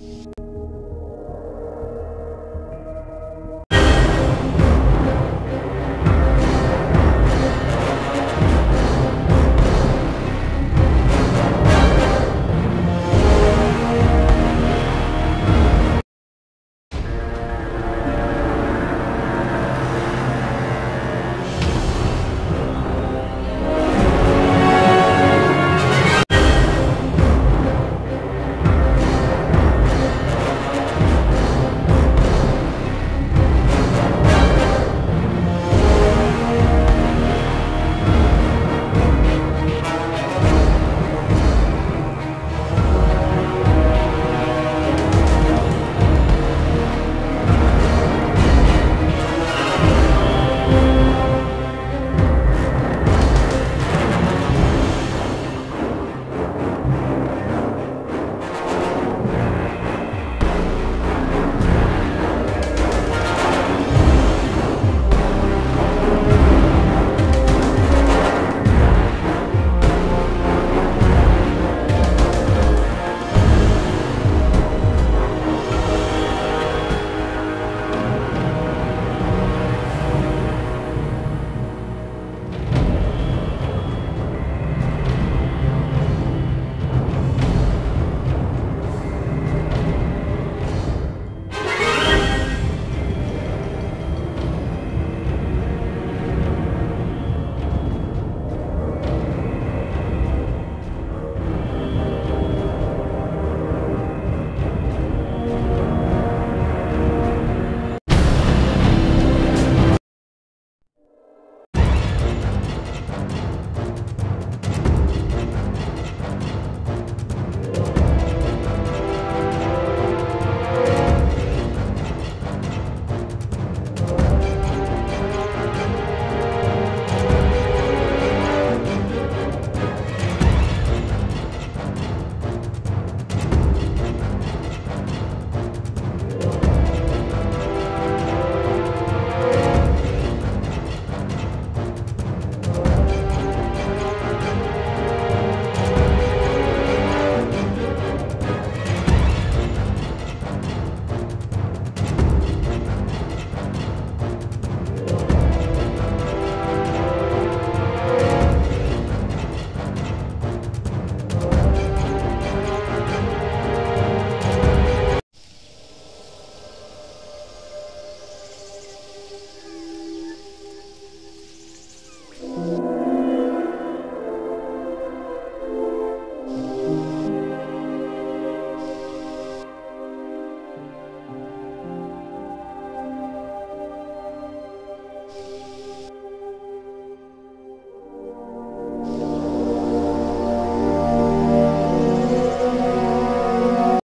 you